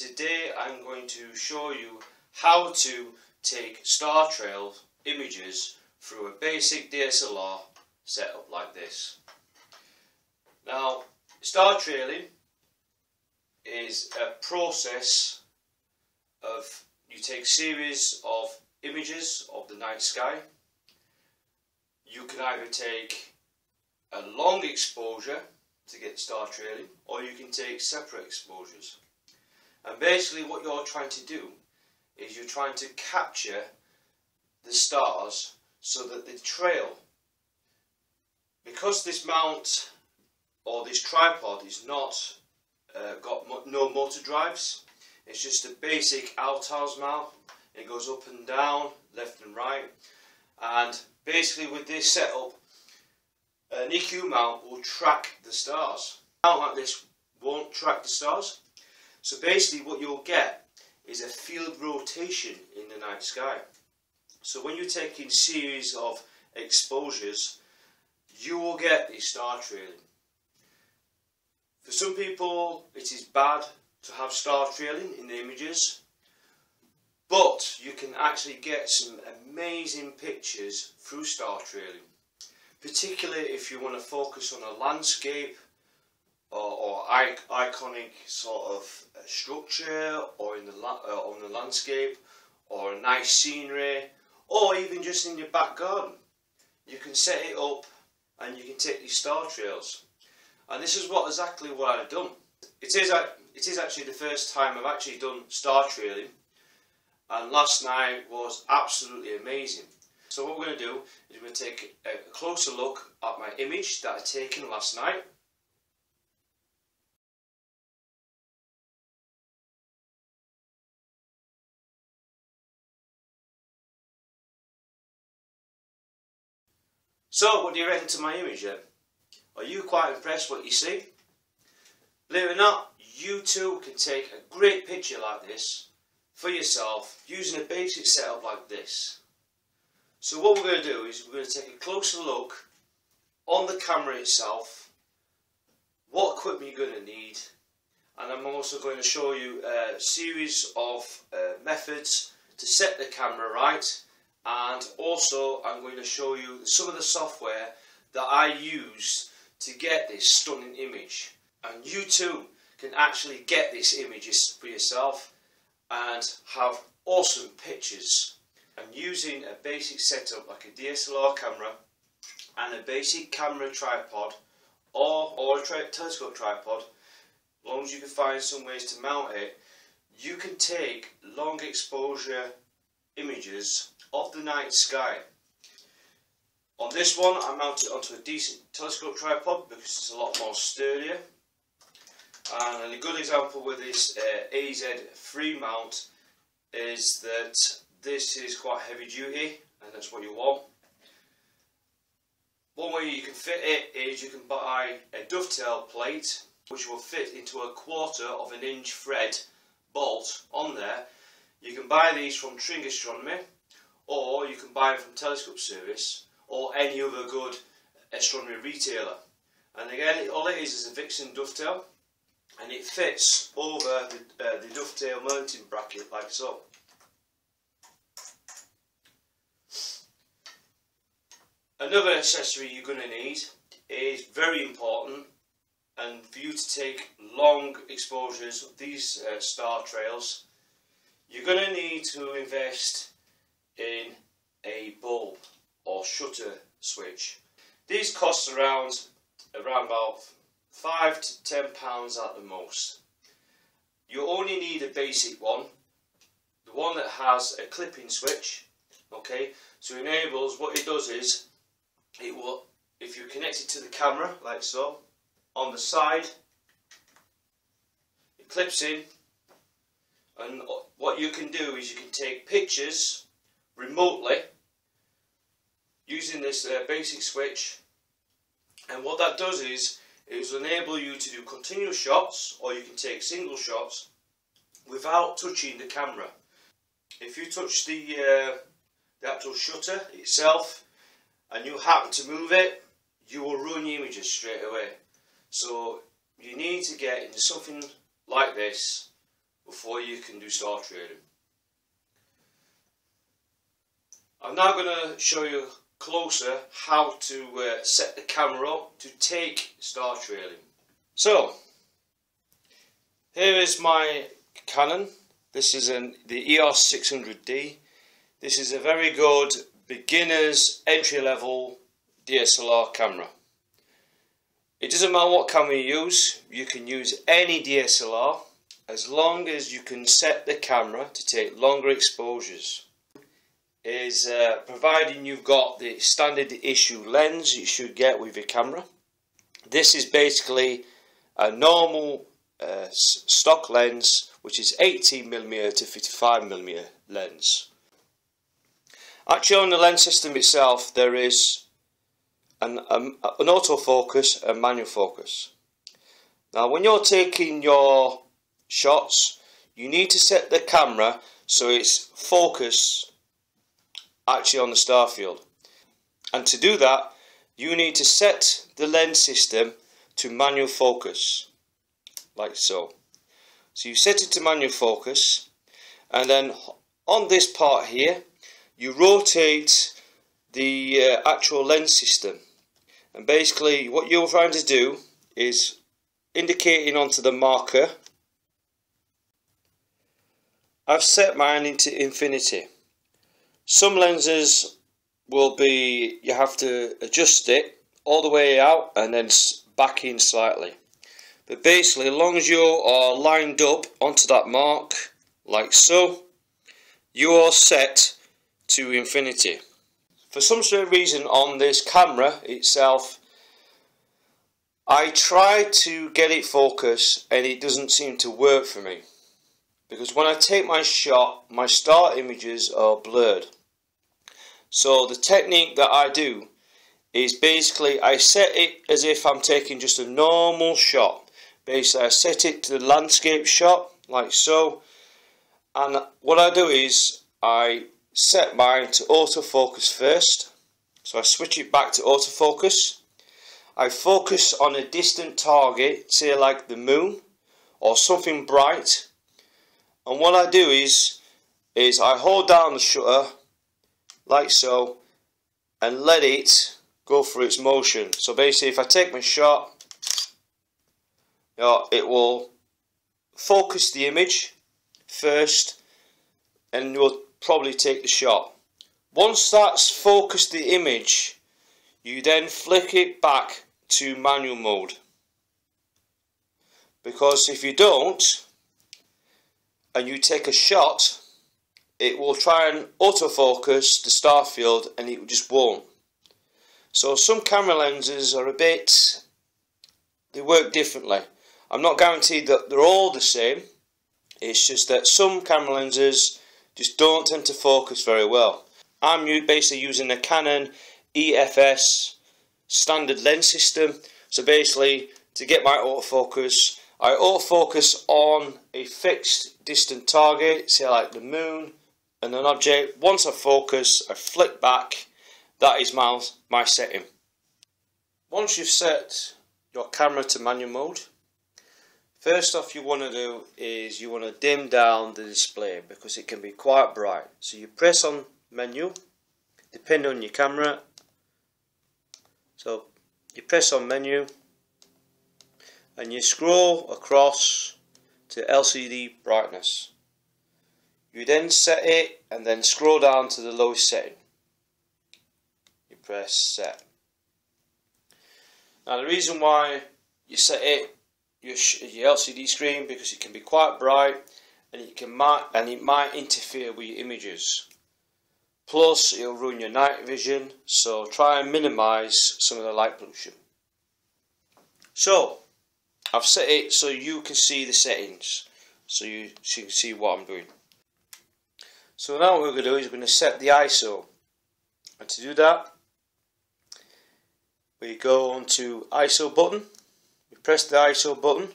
today I'm going to show you how to take star trail images through a basic DSLR setup like this. Now star trailing is a process of you take series of images of the night sky you can either take a long exposure to get star trailing or you can take separate exposures. And basically what you're trying to do is you're trying to capture the stars so that the trail, because this mount or this tripod is not uh, got mo no motor drives, it's just a basic Alt-Az mount. It goes up and down, left and right. And basically with this setup, an EQ mount will track the stars. A mount like this won't track the stars. So basically what you'll get is a field rotation in the night sky. So when you're taking series of exposures, you will get the star trailing. For some people, it is bad to have star trailing in the images, but you can actually get some amazing pictures through star trailing particularly if you want to focus on a landscape or, or iconic sort of uh, structure or in the uh, on the landscape or a nice scenery or even just in your back garden. You can set it up and you can take these star trails. And this is what exactly what I've done. It is it is actually the first time I've actually done star trailing and last night was absolutely amazing. So what we're going to do is we're going to take a closer look at my image that I taken last night. So what do you reckon to my image then? Are you quite impressed what you see? Believe it or not, you too can take a great picture like this for yourself using a basic setup like this. So what we're going to do is we're going to take a closer look on the camera itself, what equipment you're going to need, and I'm also going to show you a series of uh, methods to set the camera right, and also I'm going to show you some of the software that I use to get this stunning image. And you too can actually get this images for yourself and have awesome pictures and using a basic setup like a DSLR camera and a basic camera tripod or, or a telescope tripod, as long as you can find some ways to mount it, you can take long exposure images of the night sky. On this one I mounted it onto a decent telescope tripod because it's a lot more sturdier. And a good example with this uh, AZ3 mount is that this is quite heavy duty and that's what you want. One way you can fit it is you can buy a dovetail plate which will fit into a quarter of an inch thread bolt on there. You can buy these from Tring Astronomy or you can buy them from Telescope Service or any other good astronomy retailer. And again, all it is is a Vixen dovetail and it fits over the, uh, the dovetail mounting bracket like so. Another accessory you're going to need is very important and for you to take long exposures of these uh, star trails you're going to need to invest in a bulb or shutter switch. These cost around around about five to ten pounds at the most. You only need a basic one, the one that has a clipping switch, okay, so enables what it does is it will, if you connect it to the camera like so, on the side, it clips in and what you can do is you can take pictures remotely using this uh, basic switch and what that does is it will enable you to do continuous shots or you can take single shots without touching the camera. If you touch the, uh, the actual shutter itself and you happen to move it, you will ruin your images straight away. So you need to get into something like this before you can do star trailing. I'm now going to show you closer how to uh, set the camera up to take star trailing. So, here is my Canon. This is an, the EOS 600D. This is a very good beginner's entry level DSLR camera. It doesn't matter what camera you use, you can use any DSLR as long as you can set the camera to take longer exposures is uh, providing you've got the standard issue lens you should get with your camera. This is basically a normal uh, stock lens which is 18mm to 55mm lens. Actually on the lens system itself there is an, um, an autofocus and manual focus. Now when you're taking your shots you need to set the camera so it's focused actually on the star field. And to do that, you need to set the lens system to manual focus, like so. So you set it to manual focus, and then on this part here, you rotate the uh, actual lens system. And basically what you're trying to do is indicating onto the marker I've set mine into infinity some lenses will be, you have to adjust it all the way out and then back in slightly. But basically, as long as you are lined up onto that mark, like so, you are set to infinity. For some sort of reason on this camera itself, I tried to get it focused and it doesn't seem to work for me. Because when I take my shot, my start images are blurred. So the technique that I do is basically I set it as if I'm taking just a normal shot. Basically I set it to the landscape shot like so and what I do is I set mine to autofocus first. So I switch it back to autofocus. I focus on a distant target, say like the moon or something bright. And what I do is is I hold down the shutter like so and let it go through its motion. So basically if I take my shot, you know, it will focus the image first and you'll probably take the shot. Once that's focused the image, you then flick it back to manual mode. Because if you don't, and you take a shot, it will try and autofocus the star field and it just won't. So some camera lenses are a bit, they work differently. I'm not guaranteed that they're all the same. It's just that some camera lenses just don't tend to focus very well. I'm basically using a Canon EFS standard lens system. So basically, to get my autofocus, I autofocus on a fixed distant target, say like the moon, and an object. Once I focus, I flick back. That is my, my setting. Once you've set your camera to manual mode, first off you want to do is you want to dim down the display because it can be quite bright. So you press on menu, depending on your camera. So you press on menu and you scroll across to LCD brightness. You then set it and then scroll down to the lowest setting. You press set. Now the reason why you set it your, your LCD screen because it can be quite bright and it can might and it might interfere with your images. Plus it'll ruin your night vision so try and minimize some of the light pollution. So I've set it so you can see the settings so you, so you can see what I'm doing. So now what we're going to do is we're going to set the ISO. And to do that, we go on to ISO button, we press the ISO button,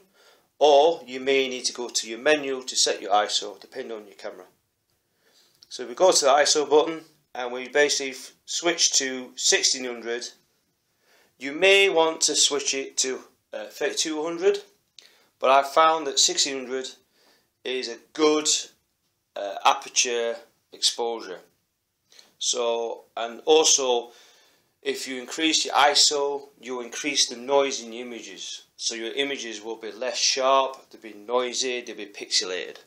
or you may need to go to your menu to set your ISO, depending on your camera. So we go to the ISO button, and we basically switch to 1600. You may want to switch it to uh, 3200 but I found that 1600 is a good uh, aperture exposure. So, and also if you increase your ISO, you increase the noise in your images. So your images will be less sharp, they'll be noisy, they'll be pixelated.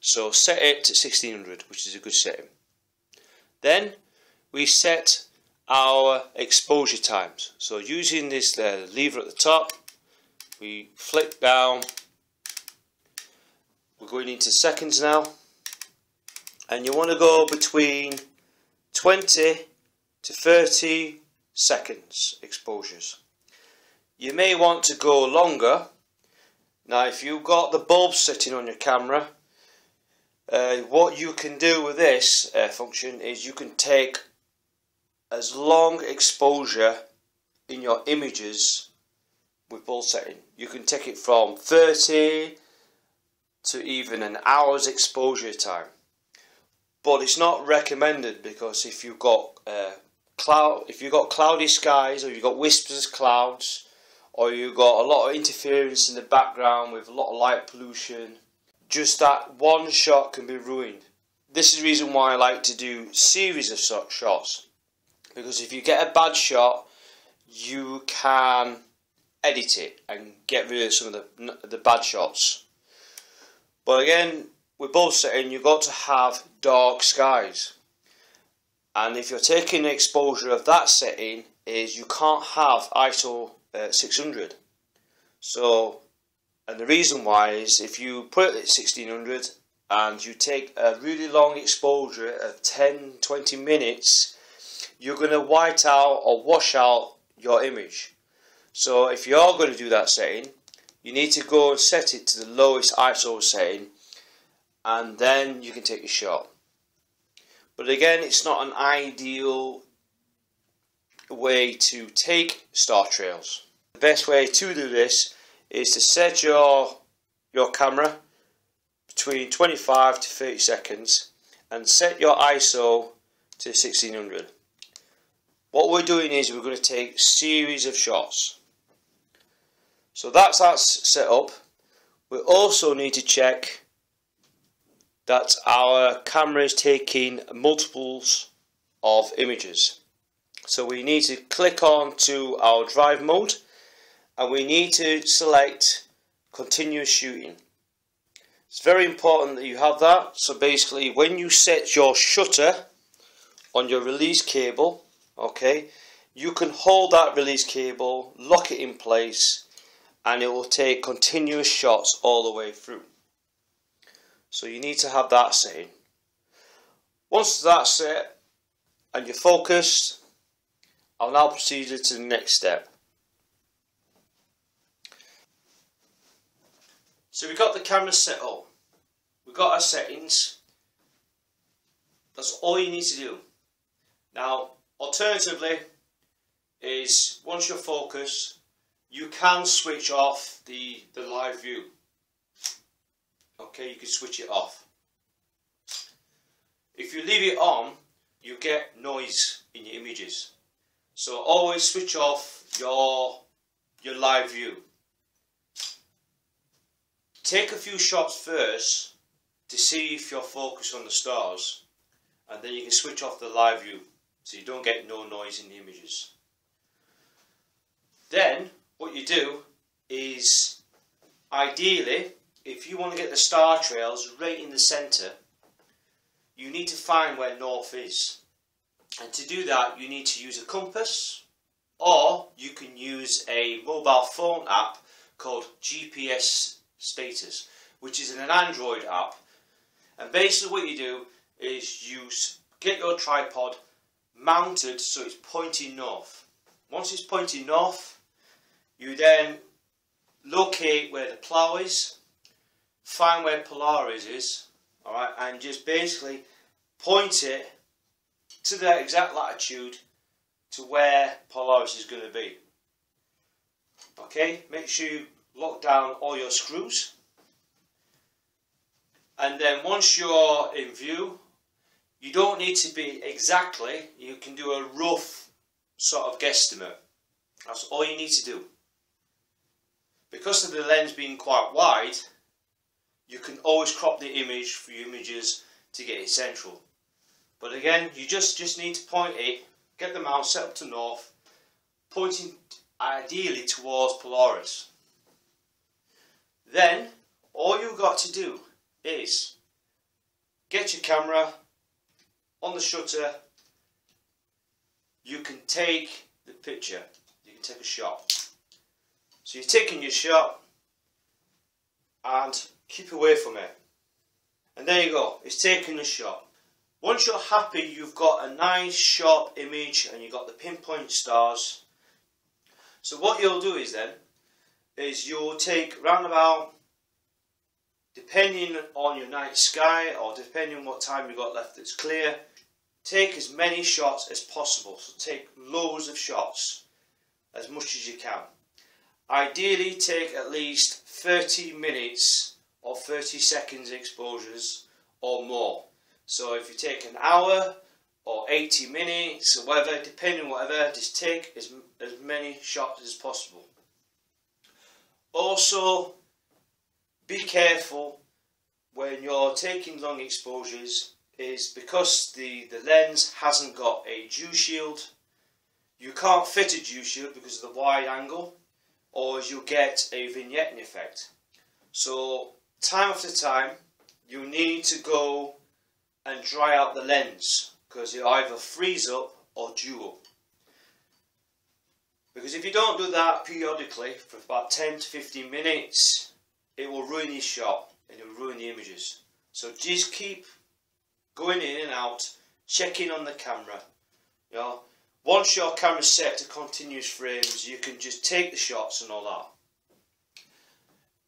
So set it to 1600, which is a good setting. Then we set our exposure times. So using this uh, lever at the top, we flick down we're going into seconds now and you want to go between 20 to 30 seconds exposures you may want to go longer now if you've got the bulb setting on your camera uh, what you can do with this uh, function is you can take as long exposure in your images with bulb setting. You can take it from 30 to even an hour's exposure time. But it's not recommended because if you've got uh, cloud, if you've got cloudy skies or you've got wisps of clouds, or you've got a lot of interference in the background with a lot of light pollution, just that one shot can be ruined. This is the reason why I like to do series of shots because if you get a bad shot, you can edit it and get rid of some of the, the bad shots. But again, with bulb setting, you've got to have dark skies. And if you're taking the exposure of that setting, is you can't have ISO uh, 600. So, and the reason why is if you put it at 1600 and you take a really long exposure of 10 20 minutes, you're going to white out or wash out your image. So if you're going to do that setting, you need to go and set it to the lowest ISO setting and then you can take a shot. But again, it's not an ideal way to take star trails. The best way to do this is to set your your camera between 25 to 30 seconds and set your ISO to 1600. What we're doing is we're going to take series of shots. So that's that set up. We also need to check that our camera is taking multiples of images. So we need to click on to our drive mode and we need to select continuous shooting. It's very important that you have that. So basically when you set your shutter on your release cable, okay, you can hold that release cable, lock it in place and it will take continuous shots all the way through. So you need to have that setting. Once that's set and you're focused, I'll now proceed to the next step. So we've got the camera set up. We've got our settings. That's all you need to do. Now, alternatively, is once you're focused, you can switch off the, the live view. Okay, you can switch it off. If you leave it on, you get noise in your images. So always switch off your, your live view. Take a few shots first to see if you're focused on the stars and then you can switch off the live view so you don't get no noise in the images. Then what you do is ideally if you want to get the star trails right in the centre you need to find where north is. And to do that you need to use a compass or you can use a mobile phone app called GPS Status which is an Android app. And basically what you do is you get your tripod mounted so it's pointing north. Once it's pointing north you then locate where the plough is, find where Polaris is, alright, and just basically point it to the exact latitude to where Polaris is going to be. Okay, make sure you lock down all your screws. And then once you're in view, you don't need to be exactly, you can do a rough sort of guesstimate. That's all you need to do. Because of the lens being quite wide, you can always crop the image for your images to get it central. But again, you just, just need to point it, get the mount set up to north, pointing ideally towards Polaris. Then, all you've got to do is get your camera on the shutter, you can take the picture, you can take a shot. So you're taking your shot and keep away from it. And there you go, it's taking the shot. Once you're happy you've got a nice sharp image and you've got the pinpoint stars. So what you'll do is then, is you'll take round about, depending on your night sky or depending on what time you've got left that's clear, take as many shots as possible. So take loads of shots, as much as you can. Ideally take at least 30 minutes or 30 seconds exposures or more. So if you take an hour or 80 minutes or whatever, depending on whatever, just take as, as many shots as possible. Also, be careful when you're taking long exposures is because the, the lens hasn't got a dew shield, you can't fit a dew shield because of the wide angle or you'll get a vignetting effect. So time after time you need to go and dry out the lens because it either freeze up or up. Because if you don't do that periodically for about 10 to 15 minutes, it will ruin your shot and it will ruin the images. So just keep going in and out, checking on the camera. You know, once your camera's set to continuous frames, you can just take the shots and all that.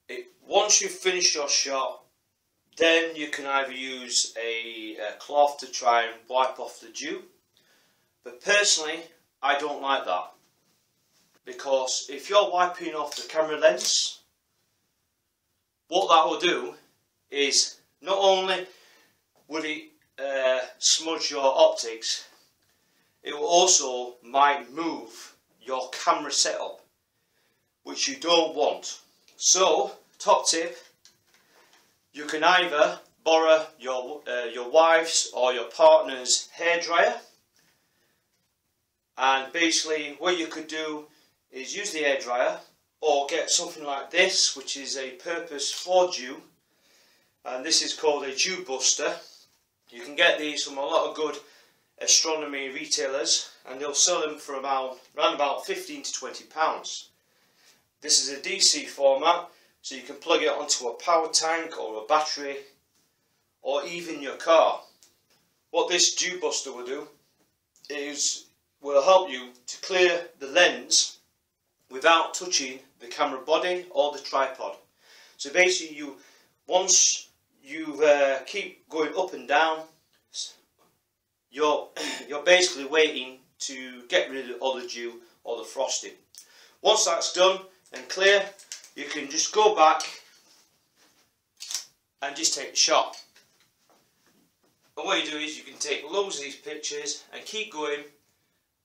It, once you've finished your shot, then you can either use a, a cloth to try and wipe off the dew. But personally, I don't like that. Because if you're wiping off the camera lens, what that will do is not only will it uh, smudge your optics, it will also might move your camera setup, which you don't want. So, top tip, you can either borrow your, uh, your wife's or your partner's hairdryer. And basically what you could do is use the hairdryer or get something like this which is a purpose for dew and this is called a dew buster. You can get these from a lot of good astronomy retailers and they'll sell them for about around about 15 to 20 pounds. This is a DC format so you can plug it onto a power tank or a battery or even your car. What this dew buster will do is will help you to clear the lens without touching the camera body or the tripod. So basically you once you uh, keep going up and down, you're, you're basically waiting to get rid of all the dew or the frosting. Once that's done and clear, you can just go back and just take a shot. And what you do is you can take loads of these pictures and keep going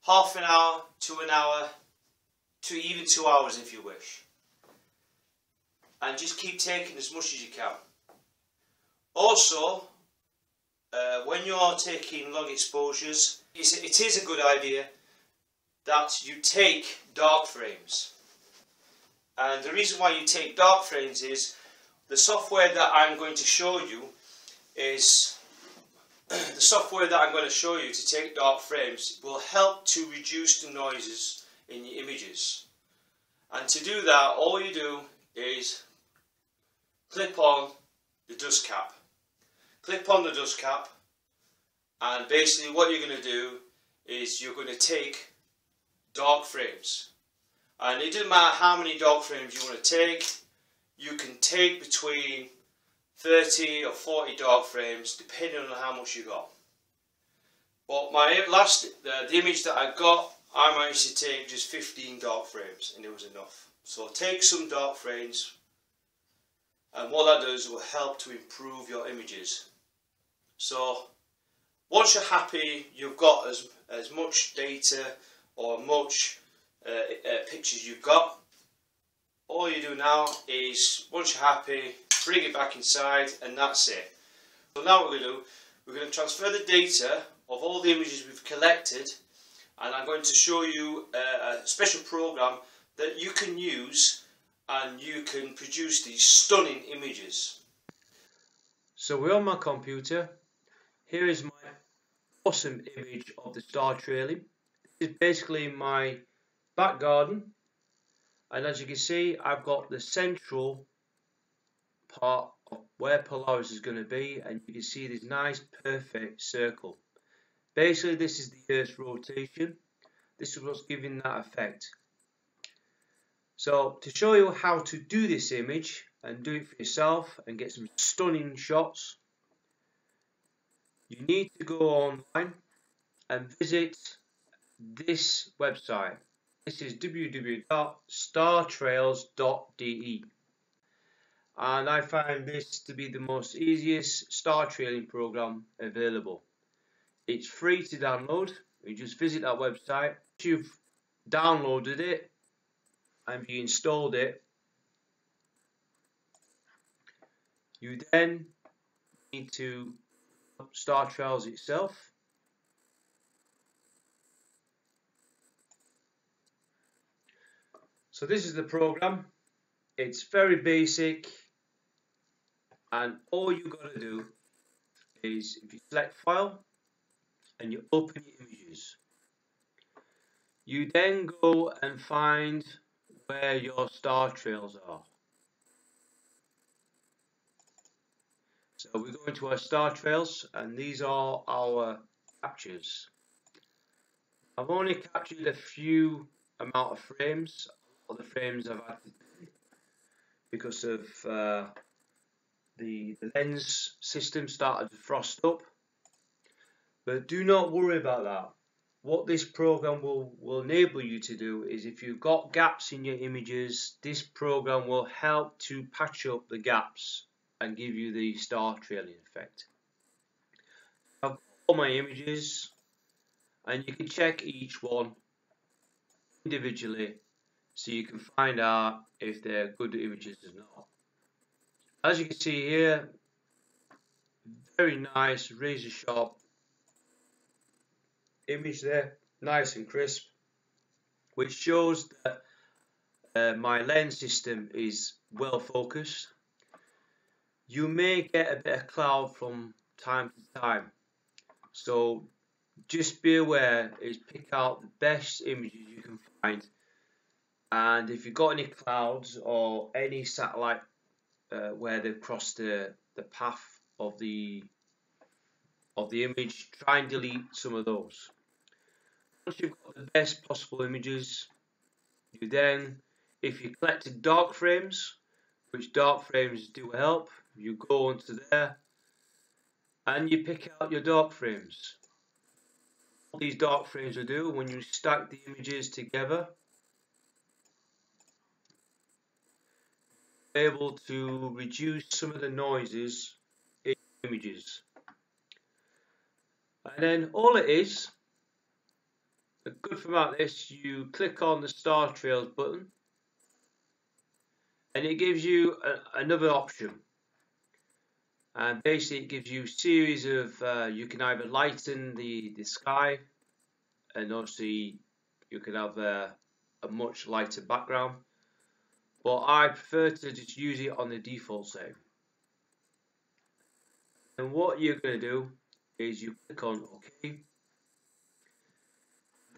half an hour to an hour to even two hours if you wish. And just keep taking as much as you can. Also, uh, when you are taking long exposures, it is a good idea that you take dark frames. And the reason why you take dark frames is the software that I'm going to show you is the software that I'm going to show you to take dark frames will help to reduce the noises in your images. And to do that, all you do is clip on the dust cap clip on the dust cap and basically what you're going to do is you're going to take dark frames Uh, and it doesn't matter how many dark frames you want to take you can take between 30 or 40 dark frames depending on how much you got. But my last the, the image that I got I managed to take just 15 dark frames and it was enough. So take some dark frames and what that does will help to improve your images. So once you're happy, you've got as, as much data or much uh, uh, pictures you've got. All you do now is, once you're happy, bring it back inside and that's it. So now what we're going to do, we're going to transfer the data of all the images we've collected and I'm going to show you uh, a special program that you can use and you can produce these stunning images. So we're on my computer. Here is my awesome image of the star trailing. This is basically my back garden and as you can see I've got the central part of where Polaris is going to be and you can see this nice perfect circle. Basically this is the Earth's rotation. This is what's giving that effect. So to show you how to do this image and do it for yourself and get some stunning shots, you need to go online and visit this website. This is www.startrails.de and I find this to be the most easiest star trailing program available. It's free to download. You just visit that website. Once you've downloaded it, and you installed it, you then need to Star Trails itself. So this is the program. It's very basic and all you got to do is if you select file and you open your images you then go and find where your star trails are. So we're going to our star trails and these are our captures. I've only captured a few amount of frames, the frames I've had because of uh, the, the lens system started to frost up. But do not worry about that what this program will, will enable you to do is if you've got gaps in your images, this program will help to patch up the gaps and give you the star trailing effect. I've got all my images and you can check each one individually so you can find out if they're good images or not. As you can see here, very nice razor sharp image there, nice and crisp, which shows that uh, my lens system is well focused. You may get a bit of cloud from time to time, so just be aware is pick out the best images you can find and if you've got any clouds or any satellite uh, where they've crossed the, the path of the of the image try and delete some of those once you've got the best possible images, you then, if you collected dark frames, which dark frames do help, you go onto there and you pick out your dark frames. These dark frames will do when you stack the images together, able to reduce some of the noises in images. And then all it is good thing about this, you click on the Star Trails button and it gives you a, another option. And basically it gives you a series of, uh, you can either lighten the, the sky and obviously you can have a, a much lighter background. But I prefer to just use it on the default save. And what you're going to do is you click on OK.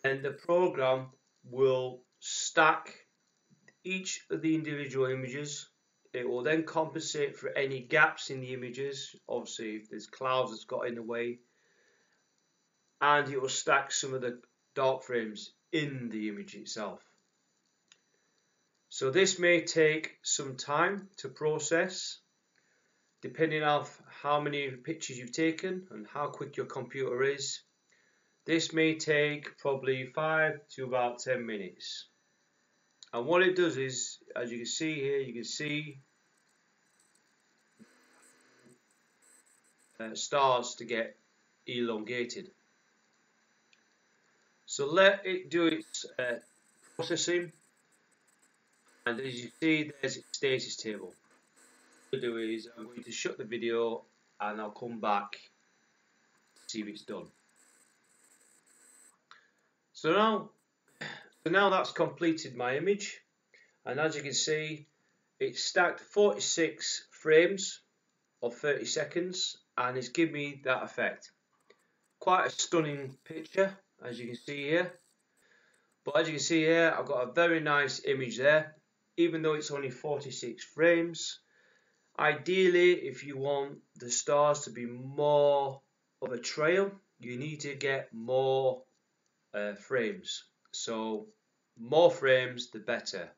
And the program will stack each of the individual images. It will then compensate for any gaps in the images obviously if there's clouds that's got in the way. And it will stack some of the dark frames in the image itself so this may take some time to process depending on how many pictures you've taken and how quick your computer is this may take probably 5 to about 10 minutes. And what it does is, as you can see here, you can see uh, starts to get elongated. So let it do its uh, processing and as you see there's status table. What I'm going to do is I'm going to shut the video and I'll come back to see if it's done. So now, so now that's completed my image and as you can see it's stacked 46 frames of 30 seconds and it's given me that effect. Quite a stunning picture as you can see here. But as you can see here I've got a very nice image there even though it's only 46 frames. Ideally if you want the stars to be more of a trail you need to get more uh, frames. So more frames the better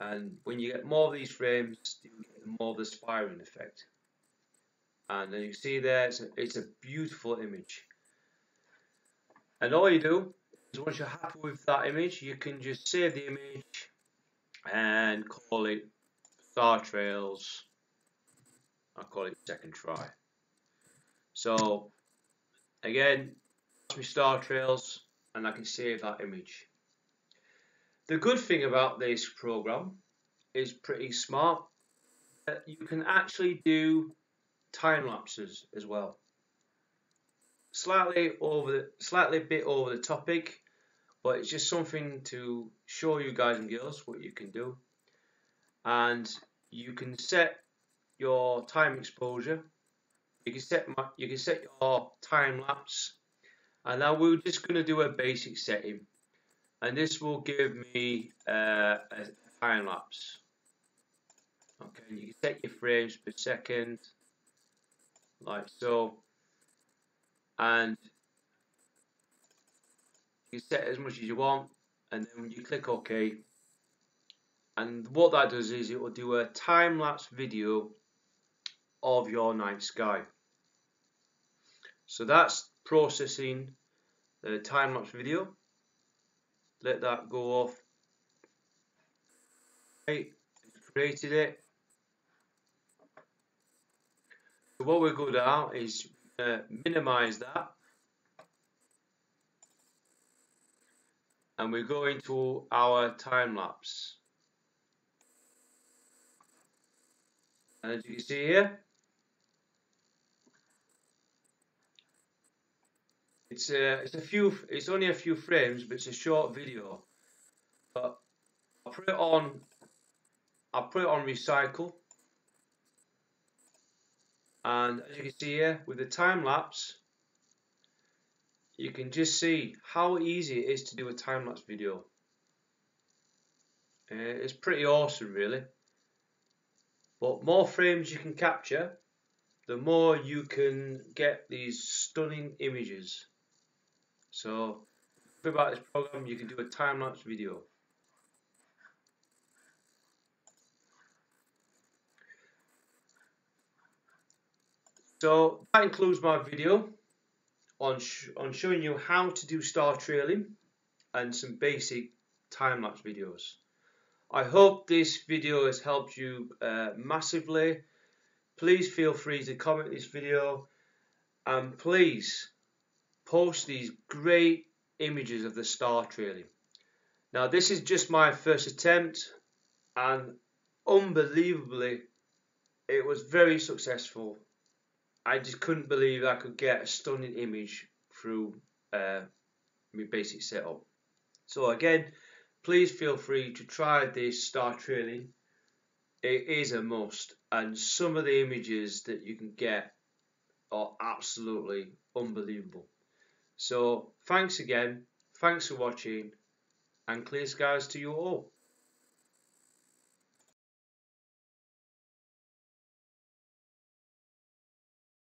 and when you get more of these frames you get more of the spiraling effect and then you see there it's a, it's a beautiful image and all you do is once you're happy with that image you can just save the image and call it star trails I'll call it second try so again that's my star trails and I can save that image the good thing about this program is pretty smart. Uh, you can actually do time lapses as well. Slightly over, the, slightly bit over the topic, but it's just something to show you guys and girls what you can do. And you can set your time exposure. You can set you can set your time lapse. And now we're just going to do a basic setting and this will give me uh, a time lapse. Okay, you can set your frames per second, like so, and set as much as you want, and then you click OK. And what that does is it will do a time lapse video of your night sky. So that's processing the time lapse video let that go off right created it so what we're going to do is uh, minimize that and we go into our time lapse and as you can see here It's a, it's a few, it's only a few frames, but it's a short video. But I'll put it on, I'll put it on recycle. And as you can see here, with the time lapse, you can just see how easy it is to do a time lapse video. Uh, it's pretty awesome, really. But more frames you can capture, the more you can get these stunning images. So, about this program, you can do a time-lapse video. So that includes my video on sh on showing you how to do star trailing and some basic time-lapse videos. I hope this video has helped you uh, massively. Please feel free to comment this video and please post these great images of the star trailing. Now this is just my first attempt and unbelievably it was very successful. I just couldn't believe I could get a stunning image through uh, my basic setup. So again, please feel free to try this star trailing. It is a must and some of the images that you can get are absolutely unbelievable. So thanks again, thanks for watching, and clear skies to you all.